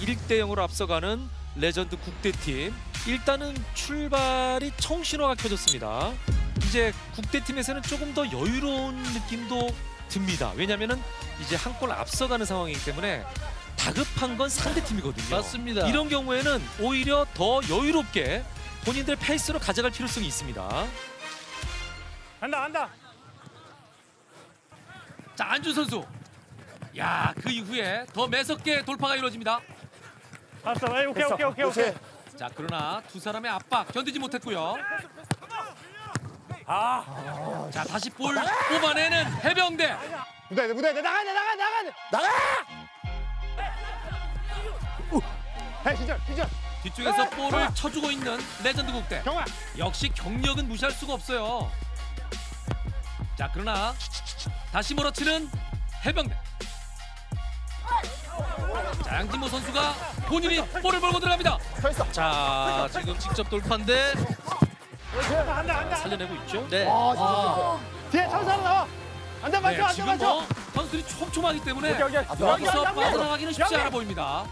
1대 0으로 앞서가는 레전드 국대팀. 일단은 출발이 청신호가 켜졌습니다. 이제 국대팀에서는 조금 더 여유로운 느낌도 듭니다. 왜냐면은 이제 한 골 앞서가는 상황이기 때문에 다급한 건 상대팀이거든요. 맞습니다. 이런 경우에는 오히려 더 여유롭게 본인들 페이스로 가져갈 필요성이 있습니다. 간다 간다. 자 안준 선수. 야 그 이후에 더 매섭게 돌파가 이루어집니다. 알았어. 에이, 오케이 오케이 오케이 오케이. 자 그러나 두 사람의 압박 견디지 못했고요. 아, 자 다시 볼 뽑아내는 해병대. 무대 무대 나가 나가 나가 나가. 해 시절 시절. 뒤쪽에서 볼을 쳐주고 있는 레전드 국대. 경아. 역시 경력은 무시할 수가 없어요. 자 그러나 다시 몰아치는 해병대. 자 양진모 선수가 본인이 볼을 몰고 들어갑니다. 자 지금 직접 돌파인데. 살려내고 있죠. 네. 뒤에 천사 나와. 안돼 네, 맞춰 안돼 지금 맞춰. 뭐 선수들이 촘촘하기 때문에 오케이, 오케이. 여기서 여기, 여기, 빠져나가기는 쉽지. 않아 보입니다.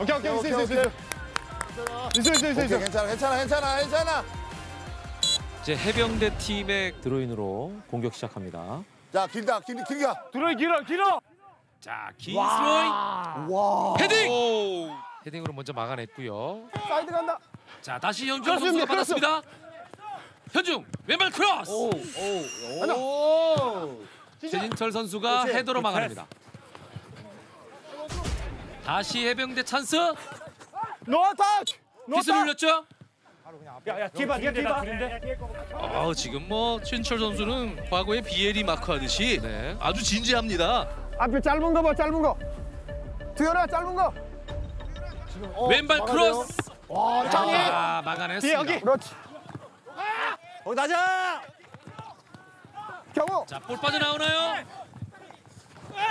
오케이 오케이 있어 있어 있어. 있어 있어 있어 있어. 괜찮아 괜찮아 괜찮아 괜찮아 이제 해병대 팀의 스로인으로 공격 시작합니다. 자 길다 길, 길가 들어 길어 길어. 자, 긴 스로잉 와 헤딩! 헤딩으로 먼저 막아냈고요. 사이드 간다. 자, 다시 현중 선수가 받았습니다. 현중 왼발 크로스. 최진철 선수가 그렇지. 헤더로 막아냅니다. 다시 해병대 찬스. 노 터치. 노 빗을 올렸죠? 야야 뒤봐 뒤에 뒤봐. 아 지금 뭐 최인철 선수는 과거에 비에리 마크 하듯이 네. 아주 진지합니다. 앞에 짧은 거 봐 짧은 거. 두현아 짧은 거. 왼발 크로스. 와 짱이. 아, 막아냈습니다. 여기. 그렇지. 거기 나자. 경호. 자, 볼 빠져나오나요?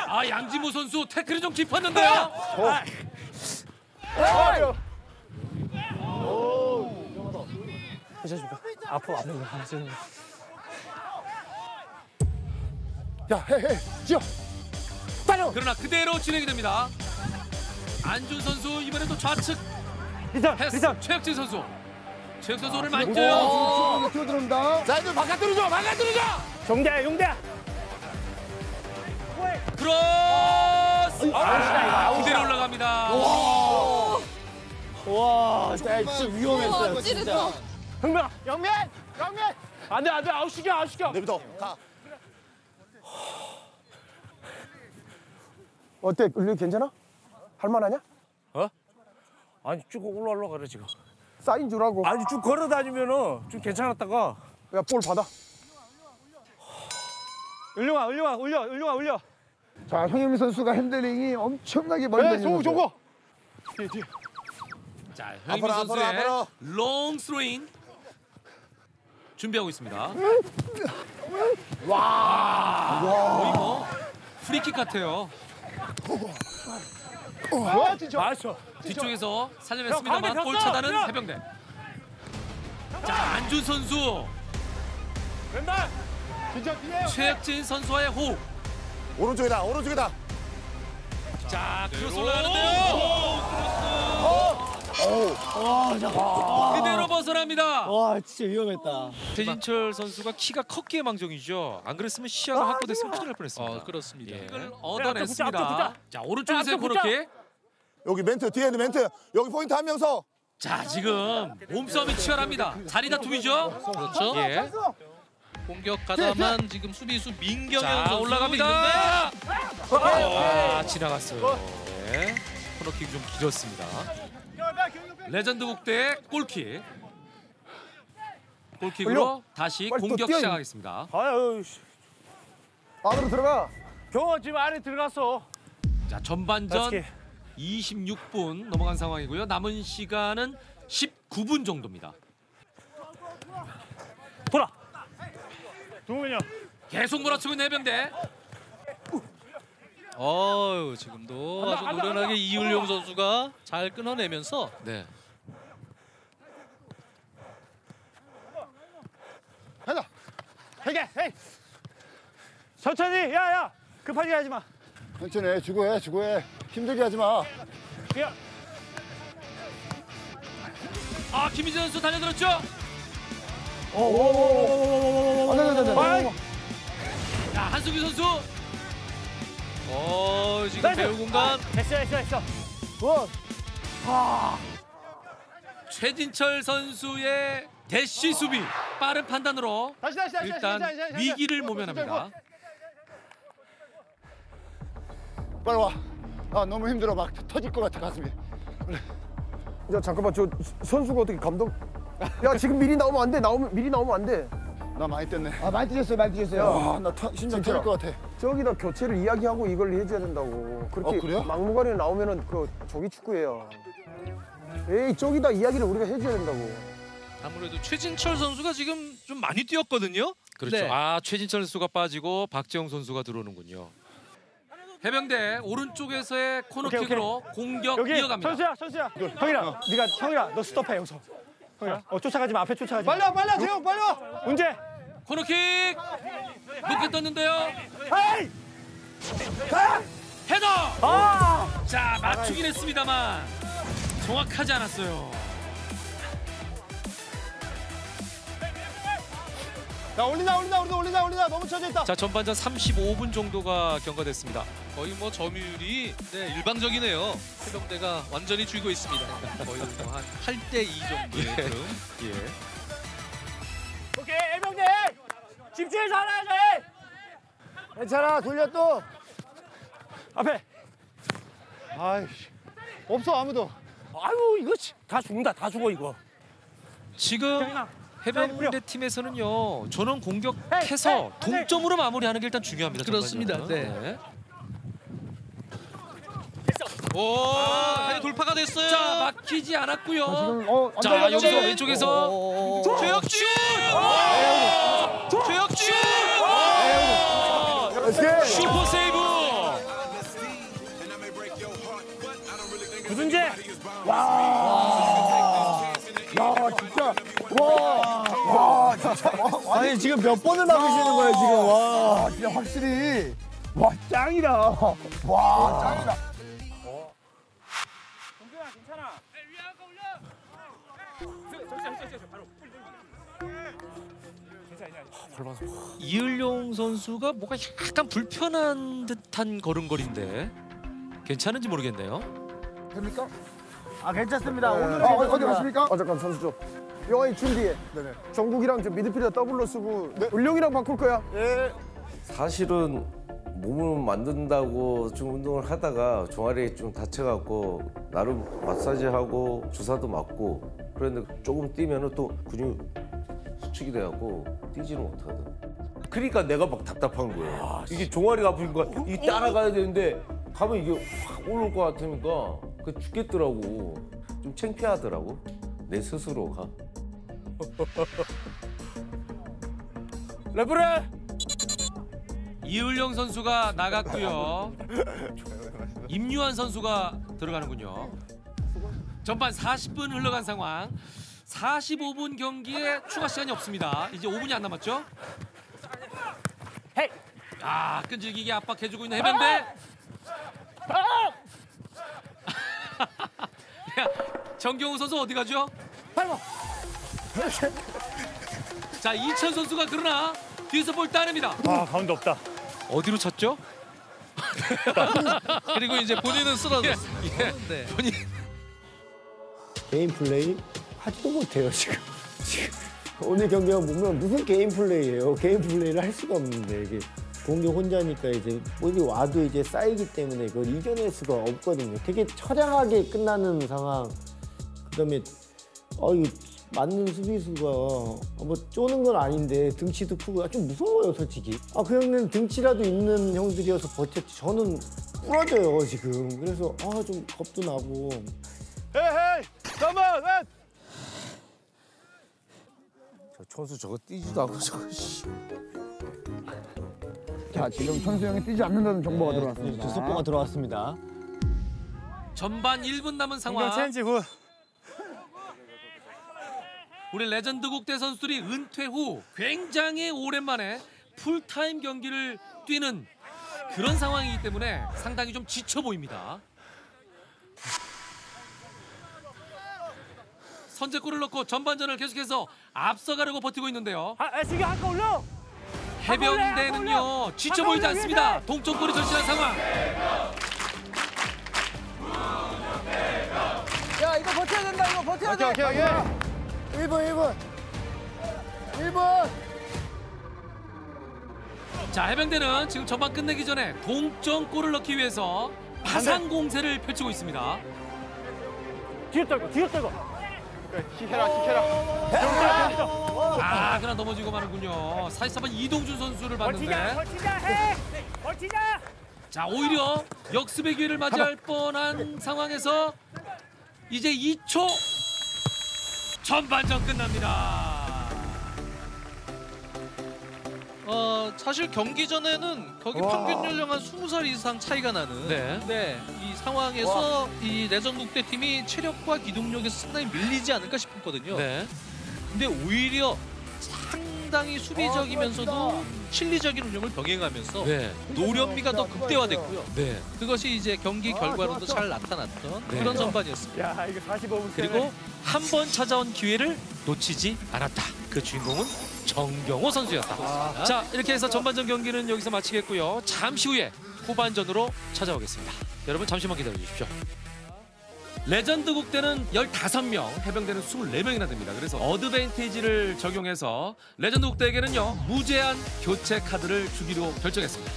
아, 양지모 선수 태클이 좀 깊었는데요. 어. 앞으로 앞으로 가세요. 야해해 지어. 빨리. 그러나 그대로 진행이 됩니다. 안준 선수 이번에도 좌측 리턴 패스 리턴. 최혁진 선수. 최혁 선수 오늘 오. 만져요. 뛰어 들어온다. 자 이제 바깥으로 줘 바깥으로 줘 용대 용대. 크로스. 아, 그대로 올라갑니다. 와. 진짜 위험했어요 진짜. 흥명. 영면 영면. 안돼 안돼 아웃시켜 아웃시켜. 내부터 가 어때 을류 괜찮아? 할만하냐? 아니 쭉 올라올라 그래 지금. 사인 주라고. 아니 쭉 걸어 다니면은 좀 괜찮았다가. 야 볼 받아. 을룡아 을룡아 올려 을룡아 올려. 자 형임 선수가 핸들링이 엄청나게 멀리 네, 다니는 저거, 거죠. 저거. 자, 앞으로, 선수의 앞으로, 앞으로. 롱 스로잉 준비하고 있습니다. 와. 거의 뭐 프리킥 같아요. 와 진짜. 맞았어. 뒤쪽에서 형, 살려냈습니다만 골! 차단은 야! 해병대. 자, 안준 선수, 왼발. 최혁진 선수와의 호흡. 오른쪽이다 오른쪽이다 자, 크로스 올라가는데요. 그대로 벗어납니다. 와 진짜 위험했다. 최진철 선수가 키가 컸기에 망정이죠. 안 그랬으면 시야가 확보됐으면 큰일 날 뻔했습니다. 어 그렇습니다. 예, 이걸 붙자, 얻어냈습니다. 앞쪽 붙자. 자, 앞쪽 붙자. 코너킥. 여기 멘트 뒤에 있는 멘트 여기 포인트 한 명서 자, 지금 몸싸움이 치열합니다. 자리 다툼이죠. 그렇죠. 예. 공격 가담한 지금 수비수 민경현 자, 선수 올라갑니다. 있는데 아, 지나갔어요. 네. 코너킥이 좀 길었습니다. 레전드 국대 골킥. 골킥으로 다시 빨리 또 공격 뛰어, 시작하겠습니다. 아유 씨. 안으로 들어가. 경호 지금 안에 들어갔어. 자, 전반전 어떻게? 26분 넘어간 상황이고요. 남은 시간은 19분 정도입니다. 돌아. 동훈이 형. 계속 몰아치고 있는 해병대. 어유 지금도 아주 노련하게 이율용 선수가 잘 끊어내면서 네. 가자. 해게. 헤이. 천천히. 야야. 급하게 하지 마. 천천히 해 주고 해 주고 해 힘들게 하지 마 야, 아 김희재 선수 달려들었죠? 어 선수의 대시 수비 빠른 판단으로 다시 다시 다시 일단 다시, 다시, 다시, 다시. 위기를 어, 모면합니다. 빨리 와. 아 너무 힘들어 막 터질 것 같아 가슴이. 야 잠깐만 저 선수가 어떻게 감독? 야 지금 미리 나오면 안 돼. 나오면 미리 나오면 안 돼. 나 많이 뗐네. 아 많이 뛰셨어요, 많이 뛰셨어요. 아나 심장 진짜. 터질 것 같아. 저기다 교체를 이야기하고 이걸 해줘야 된다고. 그렇게 어, 그래요? 막무가내 나오면은 그 조기 축구예요. 에이 저기다 이야기를 우리가 해줘야 된다고. 아무래도 최진철 선수가 지금 좀 많이 뛰었거든요. 그렇죠. 네. 아 최진철 선수가 빠지고 박재영 선수가 들어오는군요. 해병대 오른쪽에서의 코너킥으로 공격 여기 이어갑니다. 선수야, 선수야. 형이라, 네가 형이라, 너 스톱해 여기서. 형이라, 어 쫓아가지 마, 앞에 쫓아가지 마. 빨리 와 빨리 와 재영 빨리 와. 문제. 코너킥 높게 떴는데요. 헤이! 헤더. 아! 자 맞추긴 했습니다만 정확하지 않았어요. 자 올린다 올린다 올린다 올린다 올린다 너무 쳐져 있다. 자 전반전 35분 정도가 경과됐습니다. 거의 뭐 점유율이 네, 일방적이네요. 해병대가 완전히 쥐고 있습니다. 거의 뭐 한 8대 2 정도의 흐름. 예. 오케이, 일병대 집중해서 하나. 괜찮아 돌려 또. 앞에. 아이씨 없어 아무도. 아유, 이거 지- 다 죽는다, 다 죽어 이거. 지금. 해병대 팀에서는요 전원 공격해서 동점으로 마무리하는 게 일단 중요합니다. 그렇습니다. 전반전은. 오, 다리 돌파가 됐어요. 자 막히지 않았고요. 지금 어자 여기서 왼쪽에서 최혁준! 최혁준! 슈퍼 세이브. 아니 지금 몇 번을 막으시는 거예요 지금 와 진짜 확실히 와 짱이다 와 짱이다 이을용 선수가 뭔가 약간 불편한 듯한 걸음걸인데 괜찮은지 모르겠네요. 됩니까? 아, 괜찮습니다. 오늘 아, 어, 어디 가십니까? 어 잠깐 선수 좀 영환이 준비해 네네 정국이랑 저 미드필더 더블로 쓰고 을용이랑 바꿀 거야 사실은 몸을 만든다고 좀 운동을 하다가 종아리에 좀 다쳐갖고 나름 마사지하고 주사도 맞고 그랬는데 조금 뛰면은 또 근육 수축이 돼갖고 뛰지는 못하거든. 그러니까 내가 막 답답한 거예요. 이게 종아리가 아프니까 이게 따라가야 되는데 가면 이게 확 올라올 것 같으니까 그 죽겠더라고. 좀 창피하더라고. 내 스스로가. 레브레 이을용 선수가 나갔고요. 임유한 선수가 들어가는군요. 전반 40분 흘러간 상황. 45분 경기에 추가 시간이 없습니다. 이제 5분이 안 남았죠? 헤이! 아, 끈질기게 압박해주고 있는 해병대. 야, 정경우 선수 어디 가죠? 자, 이천 선수가 그러나 뒤에서 볼 따냅니다. 아, 가운데 없다. 어디로 쳤죠? 그리고 이제 본인은 쓰러졌어요. 예. 네. 본인 개인 플레이 하지도 못해요 지금. 지금 오늘 경기가 보면 무슨 개인 플레이예요? 개인 플레이를 할 수가 없는데 이게 공격 혼자니까 이제 어디 와도 이제 쌓이기 때문에 그걸 이겨낼 수가 없거든요. 되게 처량하게 끝나는 상황. 그다음에 어이 맞는 수비수가 뭐 쪼는 건 아닌데 등치도 크고 좀 무서워요 솔직히. 아 그 형님 등치라도 있는 형들이어서 버텼지. 저는 부러져요 지금. 그래서 아 좀 겁도 나고. 헤이 헤이 잠깐만. 헤이. 저 천수 저거 뛰지도 않고 저거 씨. 자 지금 천수 형이 뛰지 않는다는 정보가 들어왔습니다 두 속보가 들어왔습니다. 전반 1분 남은 상황. 공격 체인지 후. 우리 레전드 국대 선수들이 은퇴 후 굉장히 오랜만에 풀타임 경기를 뛰는 그런 상황이기 때문에 상당히 좀 지쳐 보입니다. 선제골을 넣고 전반전을 계속해서 앞서가려고 버티고 있는데요. 아, 올려. 해병대는요 지쳐 보이지 않습니다. 동점골이 절실한 상황. 야 이거 버텨야 된다 이거 버텨야 돼. 오케이 오케이 오케이 1분 1분 1분 자 해병대는 지금 전반 끝내기 전에 동점골을 넣기 위해서 파상 공세를 펼치고 있습니다. 뒤로 떨고 뒤로 떨고. 킥해라 킥해라 아 그러나 넘어지고 마는군요. 사실상은 이동준 선수를 봤는데 버티자 해. 버티자. 자 오히려 역습의 기회를 맞이할 뻔한 상황에서 이제 2초 전반전 끝납니다. 어, 사실 경기 전에는 거기 평균 연령 한 20살 이상 차이가 나는 네. 이 상황에서 이 내전 국대 팀이 체력과 기동력에서 상당히 밀리지 않을까 싶었거든요. 네. 근데 오히려 상당히 수비적이면서도 실리적인 운영을 병행하면서 네. 노련미가 더 극대화됐고요. 네. 그것이 이제 경기 결과로도 잘 나타났던 그런 전반이었습니다. 야 이거 45분. 그리고 한 번 찾아온 기회를 놓치지 않았다. 그 주인공은 정경호 선수였다. 자, 이렇게 해서 전반전 경기는 여기서 마치겠고요. 잠시 후에 후반전으로 찾아오겠습니다. 여러분 잠시만 기다려 주십시오. 레전드 국대는 15명, 해병대는 24명이나 됩니다. 그래서 어드밴티지를 적용해서 레전드 국대에게는요, 무제한 교체 카드를 주기로 결정했습니다.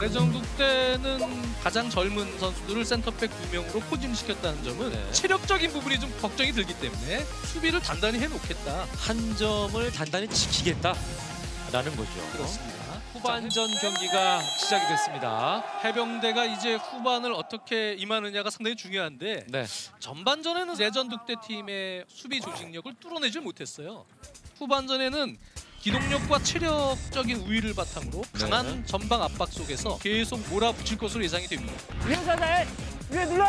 레전드 국대는 가장 젊은 선수들을 센터백 두 명으로 포진시켰다는 점은 네. 체력적인 부분이 좀 걱정이 들기 때문에 수비를 단단히 해놓겠다. 한 점을 단단히 지키겠다라는 거죠. 그렇습니다. 후반전 경기가 시작이 됐습니다. 해병대가 이제 후반을 어떻게 임하느냐가 상당히 중요한데 네. 전반전에는 내전국대 팀의 수비 조직력을 뚫어내질 못했어요. 후반전에는 기동력과 체력적인 우위를 바탕으로 강한 전방 압박 속에서 계속 몰아붙일 것으로 예상이 됩니다. 위에 사자 위에 눌러.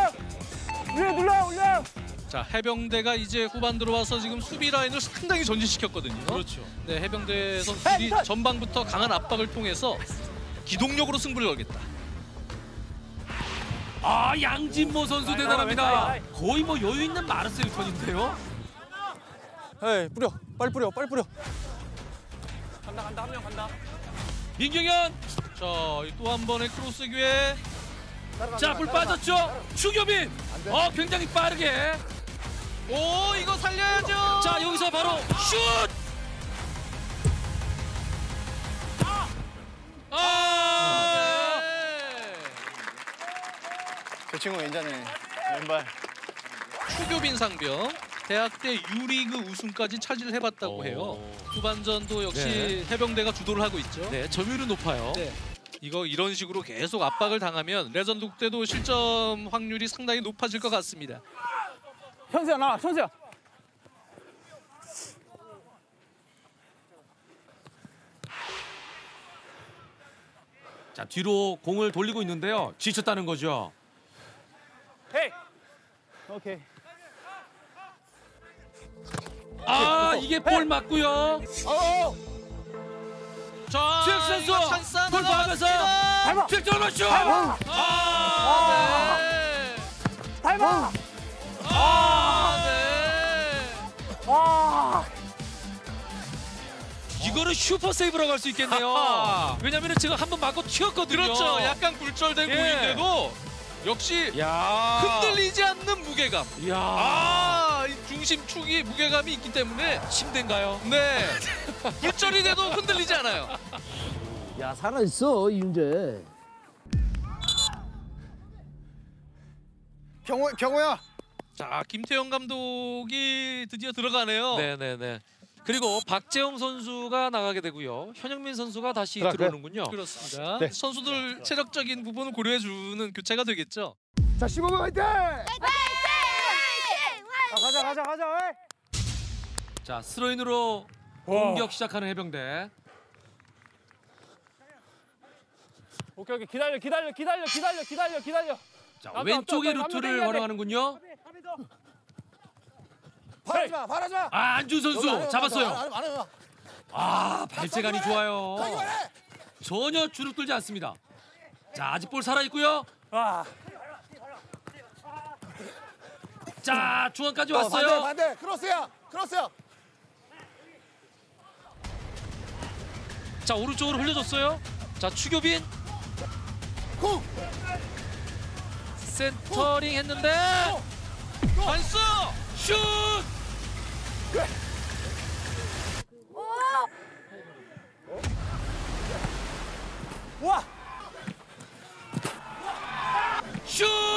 위에 눌러 올려. 자 해병대가 이제 후반 들어와서 지금 수비 라인을 상당히 전진시켰거든요. 그렇죠. 네 해병대 선수들이 전방부터 강한 압박을 통해서 기동력으로 승부를 걸겠다. 아 양진모 선수 대단합니다. 거의 뭐 여유 있는 마르세 유 턴인데요. 에이 뿌려 빨리 뿌려 빨리 뿌려. 간다 간다 한 명 간다. 민경현 자 또 한 번의 크로스 기회. 자 볼 빠졌죠. 추교빈 어 굉장히 빠르게 오 이거 살려야죠. 자 여기서 바로 슛. 아 네. 저 친구 괜찮네 왼발 추교빈 상병 대학 때 U리그 우승까지 차지를 해봤다고 오. 해요. 후반전도 역시 네. 해병대가 주도를 하고 있죠. 네 점유율은 높아요. 네. 이거 이런 식으로 계속 압박을 당하면 레전드 국대도 실점 확률이 상당히 높아질 것 같습니다. 현수야 나와 현수야. 자 뒤로 공을 돌리고 있는데요. 지쳤다는 거죠. 헤이. 오케이. 아 이게 볼 맞고요. 자, 최혁 선수 이거 찬스 하나 골 막아서 나왔습니다. 득점을 맞죠. 아, 아, 네. 닮아. 아, 네. 아. 이거는 슈퍼 세이브라고 할 수 있겠네요. 아하. 왜냐면은 지금 한 번 맞고 튀었거든요. 그렇죠. 약간 굴절된 예. 공인데도 역시 야. 흔들리지 않는 무게감. 야. 아, 이 중심 축이 무게감이 있기 때문에 침대인가요? 네. 굴절이 돼도 흔들리지 않아요. 야 살아 있어 이윤재. 경호 경호야 자, 김태형 감독이 드디어 들어가네요. 네네네. 그리고 박재홍 선수가 나가게 되고요. 현영민 선수가 다시 그래. 들어오는군요. 그렇습니다. 네. 선수들 체력적인 부분을 고려해주는 교체가 되겠죠. 자 15번 화이팅! 아, 가자 가자 가자. 에이. 자 스로인으로 공격 시작하는 해병대. 오케이 오케이 기다려 기다려 기다려 기다려 기다려 기다려. 자 왼쪽의 루트를 돼. 활용하는군요. 바라지 마 바라지 마. 아 안준 선수 잡았어요. 안 해, 안 해. 아 발재간이 좋아요. 전혀 주눅 들지 않습니다. 자 아직 볼 살아 있고요. 아. 자 중앙까지 어, 반대 왔어요. 반대 크로스야 크로스야 자 오른쪽으로 흘려줬어요. 자 추교빈 쿵 센터링 했는데 찬스! 슛! 와. 슛!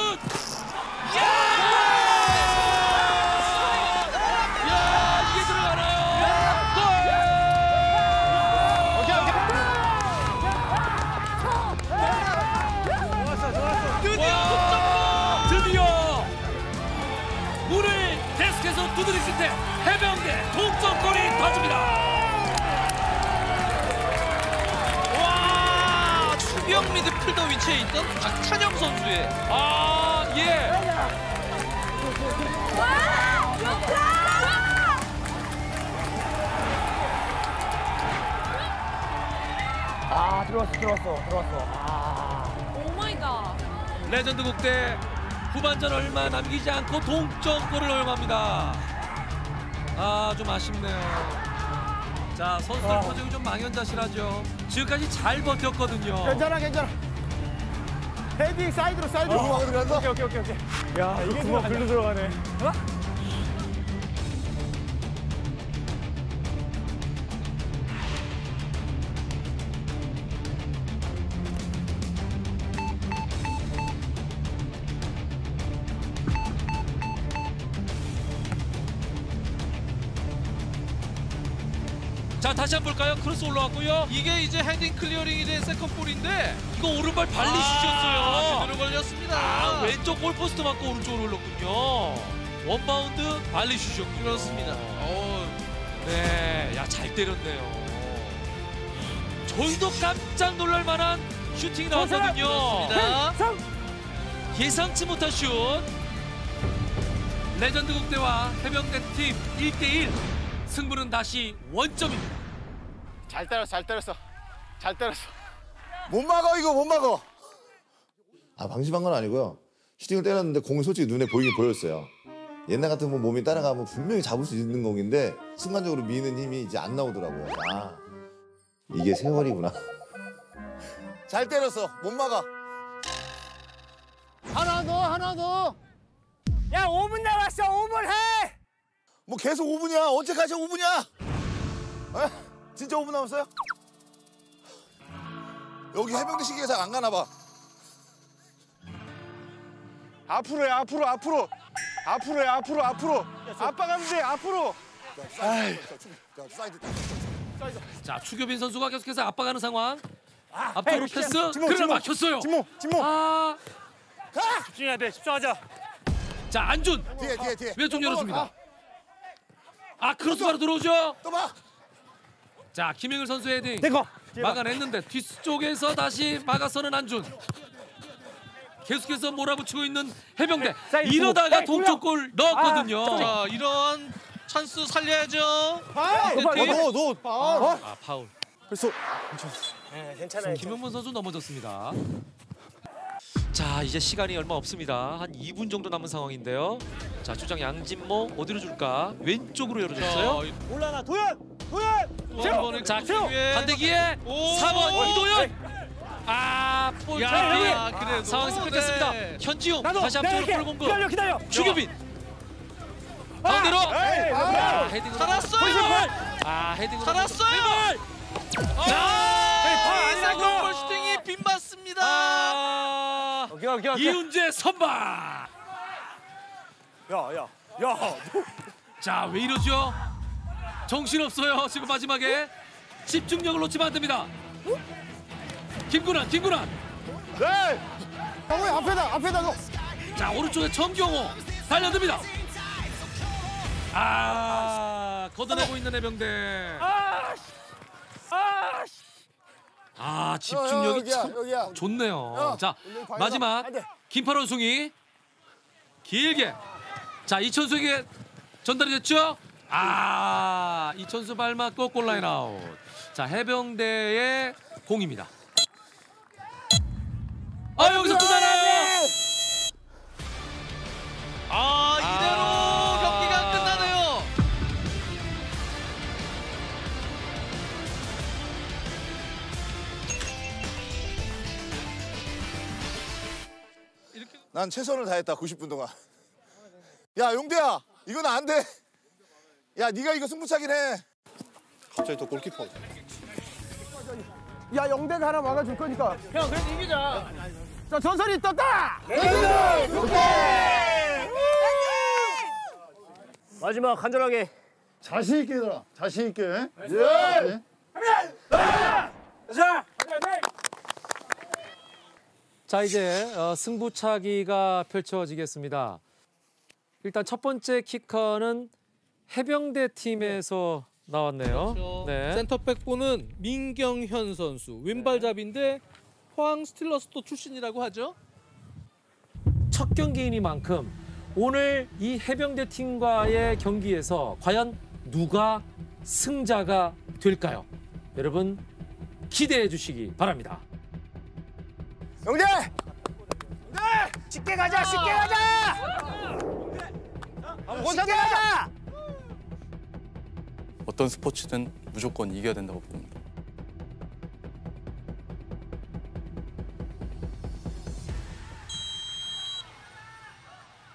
위치에 있던 박찬영 선수의 아, 예. 아 들어왔어 들어왔어 들어왔어. 아. Oh my God. 레전드 국대 후반전 얼마 남기지 않고 동점골을 허용합니다. 아, 좀 아쉽네요. 자, 선수들 아. 표정이 좀 망연자실하죠. 지금까지 잘 버텼거든요. 괜찮아 괜찮아. 헤딩 사이드로 사이드로. 어, 간다? 오케이 오케이 오케이 오케이. 야 이게 구멍 글로 들어가네. 자, 다시 한번 볼까요? 크로스 올라왔고요. 이게 이제 헤딩 clearing이 된 second ball인데 이거 오른발 발리 아, 슛이었어요. 걸렸습니다. 아, 왼쪽 골포스트 맞고 오른쪽으로 흘렀군요. 원바운드 발리 슛이었군요. 그렇습니다. 어, 네, 야 잘 때렸네요. 저희도 깜짝 놀랄 만한 슈팅이 나왔거든요. 그렇습니다. 예상치 못한 슛. 레전드 국대와 해병대 팀 1대1 승부는 다시 원점입니다. 잘 때렸어 잘 때렸어 잘 때렸어 못 막어 이거 못 막어 아 방심한 건 아니고요. 슈팅을 때렸는데 공이 솔직히 눈에 보이긴 보였어요. 옛날 같으면 몸이 따라가면 분명히 잡을 수 있는 공인데 순간적으로 미는 힘이 이제 안 나오더라고요. 아 이게 세월이구나. 잘 때렸어 못 막아 하나 더 하나 더뭐 야 5분 남았어 5분 해. 뭐 계속 5분이야 언제까지 5분이야 에? 진짜 5분 남았어요? 여기 해병대 시계가 잘안 가나 봐 앞으로 해 앞으로 앞으로 앞으로 해 앞으로 앞으로 아빠 가면 돼 앞으로 자, 사이드 자 추교빈 선수가 계속해서 압박하는 상황. 앞쪽으로 hey, 패스. 그러나. 막혔어요. 진모 진모 아, 집중해야 돼 집중하자. 자 안준 뒤에 뒤에 뒤에 왼쪽 열어줍니다. 아 크로스 바로 들어오죠. 또봐 자 김영일 선수의 헤딩 내거. 막아냈는데 뒤쪽에서 다시 막아서는 안준. 계속해서 몰아붙이고 있는 해병대. 사이드 이러다가 에이, 동점골 넣었거든요. 자, 이런 찬스 살려야죠. 아, 네, 뒤에. 너너 아 파울. 그래서 네, 괜찮아요. 김현문 선수 넘어졌습니다. 자 이제 시간이 얼마 없습니다. 한 2분 정도 남은 상황인데요. 자 주장 양진모 어디로 줄까? 왼쪽으로 열어줬어요. 자, 올라나 도현 도현. 번의 자 기회에 반대기에 오! 4번 이도현. 아 볼. 야, 자, 그래도 상황에서 끊겼습니다. 네. 현지용 나도 다시 앞쪽으로 볼 공급. 기다려 기다려. 추규빈 가운데로. 에이, 아, 헤딩으로. 살았어요. 아 헤딩으로. 살았어요. 자, 이 세컨볼 슈팅이 빗맞습니다. 아, 오케이 오케이 오케이. 이훈재 선발. 야 야 야. 자, 왜 이러죠? 정신없어요. 지금 마지막에 집중력을 놓치면 안 됩니다. 김구란, 김구란. 네 형왜 앞에다 앞에다 너 자, 오른쪽에 정경호 달려듭니다. 아, 걷어내고 있는 해병대. 아. 씨. 아. 씨. 아, 어, 집중력이 여기야 참 여기야 좋네요. 어, 자. 마지막. 김파론 숭이 길게. 자, 이천수에게 전달이 됐죠? 아, 이천수 발 맞고 골라인 아웃. 자, 해병대의 공입니다. 아 여기서 또 나나요? 아 이대로 아 경기가 끝나네요. 난 최선을 다했다 90분 동안. 야 용대야 이건 안 돼. 야 네가 이거 승부차긴 해. 갑자기 또 골키퍼. 야 영대가 하나 막아줄 거니까. 형 그래도 이기자. 자 전설이 떴다. 마지막 간절하게 자신 있게 해라. 자신 있게. 예. 자 이제 어, 승부차기가 펼쳐지겠습니다. 일단 첫 번째 키커는 해병대 팀에서 나왔네요. 그렇죠. 네. 센터백 보는 민경현 선수 왼발잡인데 포항 스틸러스도 출신이라고 하죠. 첫 경기이니만큼 오늘 이 해병대 팀과의 경기에서 과연 누가 승자가 될까요? 여러분 기대해 주시기 바랍니다. 영대. 쉽게 가자. 쉽게 가자. 쉽게 가자. 어떤 스포츠든 무조건 이겨야 된다고 봅니다.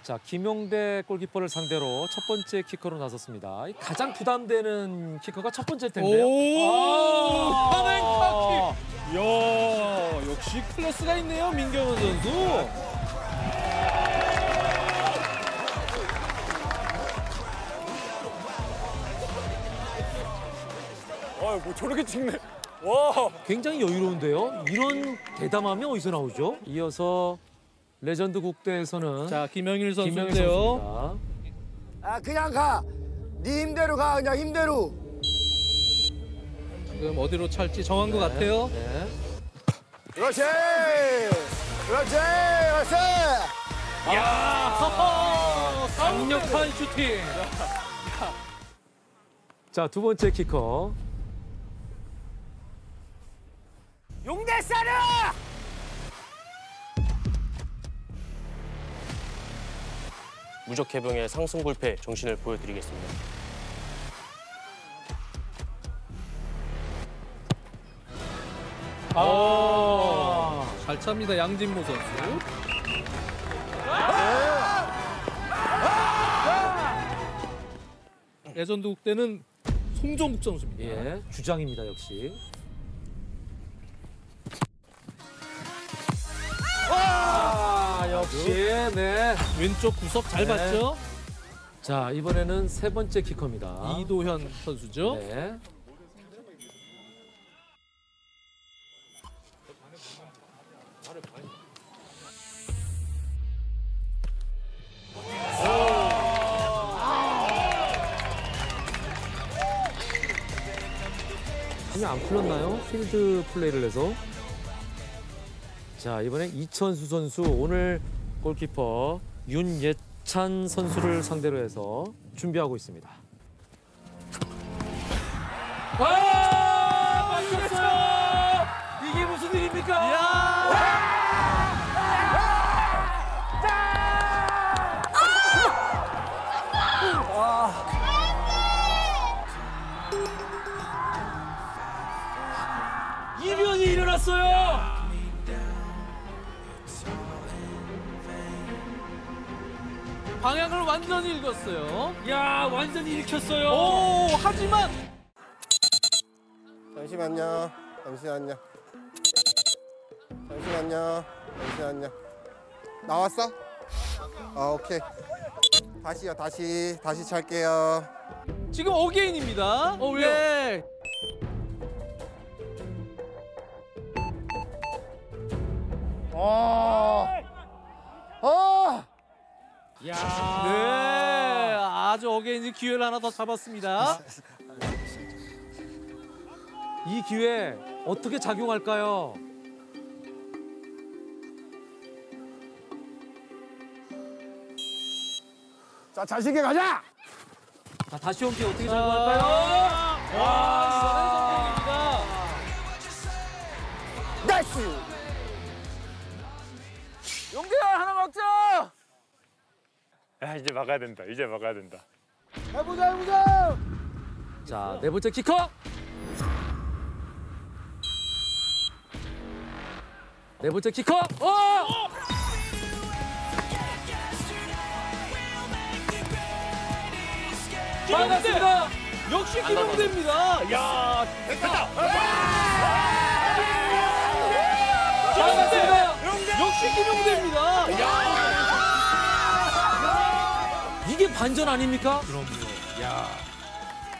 자 김용대 골키퍼를 상대로 첫 번째 키커로 나섰습니다. 이 가장 부담되는 키커가 첫 번째일 텐데요. 오, 아. 파멘카키. 야, 역시 클래스가 있네요, 민경현 선수. 어뭐 저렇게 찍네 굉장히 여유로운데요. 이런 대담함이 어디서 나오죠? 이어서 레전드 국대에서는 자, 김영일 선수인데요. 아 그냥 가. 네 힘대로 가. 그냥 힘대로. 지금 어디로 찰지 정한 것 같아요. 네. 그렇지. 그렇지. 그렇지. 강력한 슈팅. 자, 두 번째 키커. 용대 사르. 무적 개병의 상승불패 정신을 보여드리겠습니다 아, 잘 찹니다, 양진모 선수. 레전드 국대는 송정국 선수입니다. 예, 주장입니다, 역시. 역시. 네. 왼쪽 구석 잘 네. 봤죠? 자, 이번에는 세 번째 키커입니다. 이도현 선수죠. 네. 안 풀렸나요? 필드 플레이를 해서. 자, 이번엔 이천수 선수 오늘 골키퍼 윤예찬 선수를 상대로 해서 준비하고 있습니다. 아! 맞췄어요! 이게 무슨 일입니까? 이변이 일어났어요! 방향을 완전히 읽었어요. 야, 완전히 일으켰어요. 오, 하지만 잠시만요. 잠시만요. 잠시만요. 잠시만요. 나왔어? 아 오케이. 다시요. 다시 다시 찰게요. 지금 어게인입니다. 어, 왜요? 네. 아. 아. 네, 아주 어게인이 기회를 하나 더 잡았습니다. 이 기회 어떻게 작용할까요? 자 자신 있게 가자. 자, 다시 온 기회 어떻게 자, 작용할까요? 와, 야, 이제 막아야 된다. 이제 막아야 된다. 해보자, 해보자! 자, 네 번째 키커! 네 번째 키커! 어! 오! 맞았습니다! 역시 기동대입니다. 야, 됐다. 맞았습니다. 역시 기동대입니다. 야. 반전 아닙니까?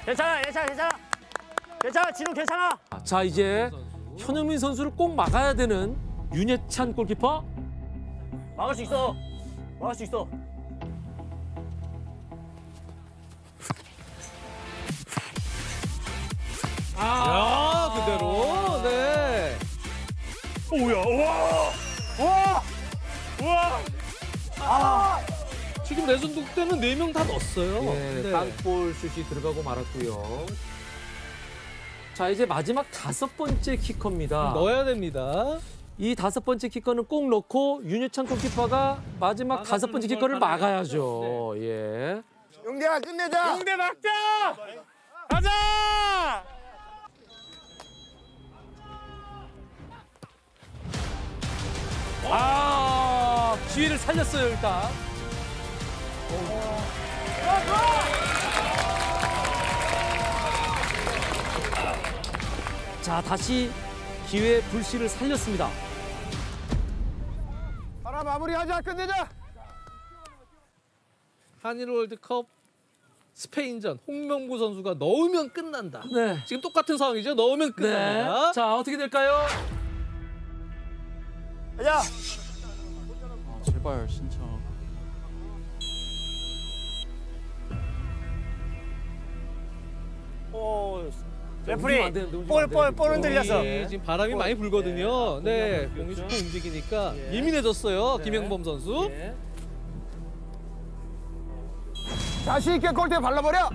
괜찮아, 괜찮아, 괜찮아. 괜찮아, 진우 괜찮아. 자 이제 현영민 선수를 꼭 막아야 되는 윤예찬 골키퍼. 막을 수 있어. 막을 수 있어. 아, 그대로 네. 오야 와 와. 와. 지금 레전드 때는 네명다 넣었어요. 예, 네. 땅볼 슛이 들어가고 말았고요. 자 이제 마지막 다섯 번째 키커입니다. 넣어야 됩니다. 이 다섯 번째 키커는 꼭 넣고 윤예찬 골키퍼가 마지막 다섯 번째 걸 키커를. 막아야죠. 예. 용대야 끝내자. 용대 막자. 가자. 아 기회를 살렸어요 일단. 자 다시 기회 불씨를 살렸습니다. 하나 마무리하자 끝내자. 한일 월드컵 스페인전 홍명보 선수가 넣으면 끝난다. 네. 지금 똑같은 상황이죠. 넣으면 네. 끝납니다. 자 어떻게 될까요? 가자. 아, 제발 진짜. 오. 움직이면 레프리. 안 되는데, 움직이면 볼, 안 볼, 되는데. 볼 흔들렸어. 예, 지금 바람이 많이 불거든요. 네, 공이 조금 움직이니까 예민해졌어요. 김영범 선수. 예. 자신 있게 골대 발라버려.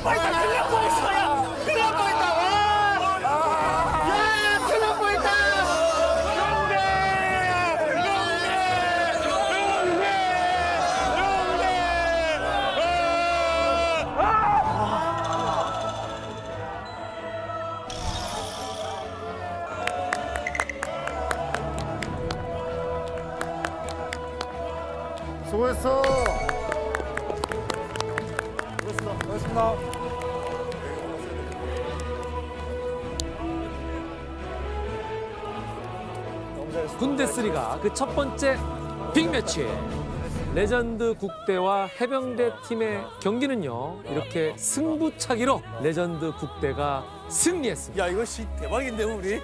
수고했어. 그 첫 번째 빅매치 레전드 국대와 해병대 팀의 경기는요 이렇게 승부차기로 레전드 국대가 승리했습니다. 야, 이거 씨 대박인데, 우리?